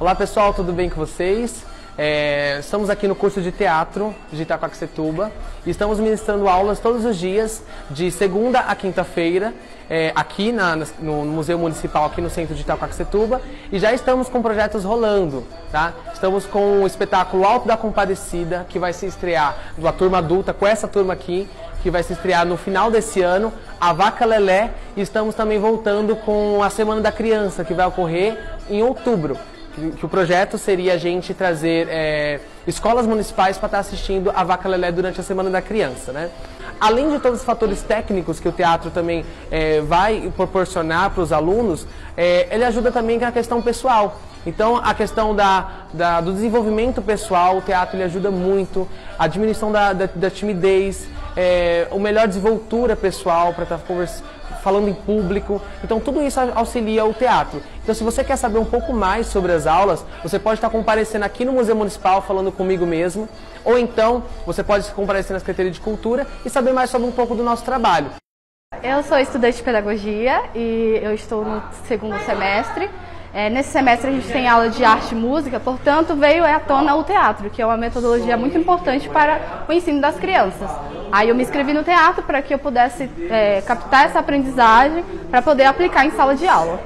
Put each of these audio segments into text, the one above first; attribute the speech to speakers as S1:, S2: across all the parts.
S1: Olá pessoal, tudo bem com vocês? É, estamos aqui no curso de teatro de Itacoaxetuba e estamos ministrando aulas todos os dias, de segunda a quinta-feira, é, aqui na, no Museu Municipal, aqui no centro de Itacoaxetuba, e já estamos com projetos rolando, tá? Estamos com o espetáculo Alto da Compadecida, que vai se estrear da turma adulta, com essa turma aqui, que vai se estrear no final desse ano, a Vaca Lelé, e estamos também voltando com a Semana da Criança, que vai ocorrer em outubro que o projeto seria a gente trazer é, escolas municipais para estar tá assistindo a Vaca Lelé durante a Semana da Criança, né? Além de todos os fatores técnicos que o teatro também é, vai proporcionar para os alunos, é, ele ajuda também com a questão pessoal. Então, a questão da, da, do desenvolvimento pessoal, o teatro ele ajuda muito, a diminuição da, da, da timidez, é, o melhor desenvoltura pessoal para estar tá falando em público. Então, tudo isso auxilia o teatro. Então, se você quer saber um pouco mais sobre as aulas, você pode estar comparecendo aqui no Museu Municipal falando comigo mesmo, ou então você pode comparecer na Secretaria de Cultura e saber mais sobre um pouco do nosso trabalho.
S2: Eu sou estudante de pedagogia e eu estou no segundo semestre. É, nesse semestre a gente tem aula de arte e música, portanto veio à tona o teatro, que é uma metodologia muito importante para o ensino das crianças. Aí eu me inscrevi no teatro para que eu pudesse é, captar essa aprendizagem para poder aplicar em sala de aula.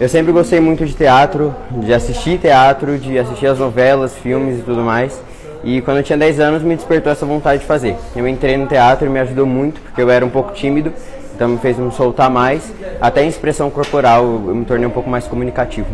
S3: Eu sempre gostei muito de teatro, de assistir teatro, de assistir as novelas, filmes e tudo mais. E quando eu tinha 10 anos me despertou essa vontade de fazer. Eu entrei no teatro e me ajudou muito, porque eu era um pouco tímido, então me fez me soltar mais. Até em expressão corporal eu me tornei um pouco mais comunicativo.